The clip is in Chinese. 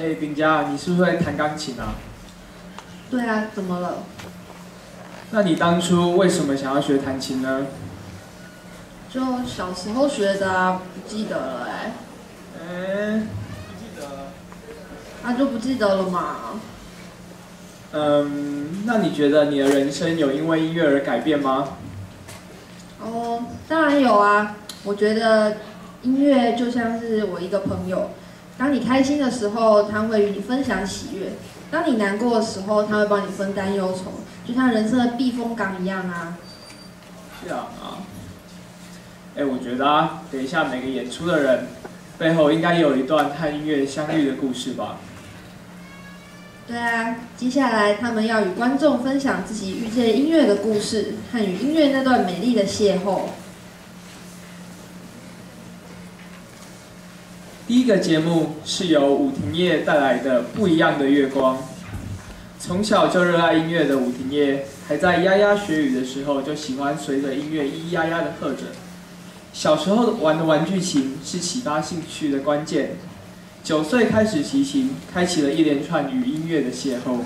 哎，冰佳，你是不是在弹钢琴啊？对啊，怎么了？那你当初为什么想要学弹琴呢？就小时候学的啊，不记得了哎。记得了。那就不记得了嘛。嗯，那你觉得你的人生有因为音乐而改变吗？哦，当然有啊。我觉得音乐就像是我一个朋友，当你开心的时候，他会与你分享喜悦；当你难过的时候，他会帮你分担忧愁，就像人生的避风港一样啊。这样啊。哎，我觉得啊，等一下每个演出的人背后应该有一段和音乐相遇的故事吧。对啊，接下来他们要与观众分享自己遇见音乐的故事和与音乐那段美丽的邂逅。第一个节目是由武庭烨带来的《不一样的月光》。从小就热爱音乐的武庭烨，还在咿呀学语的时候就喜欢随着音乐咿咿呀呀的喝着。小时候玩的玩具琴是启发兴趣的关键。九岁开始习琴，开启了一连串与音乐的邂逅。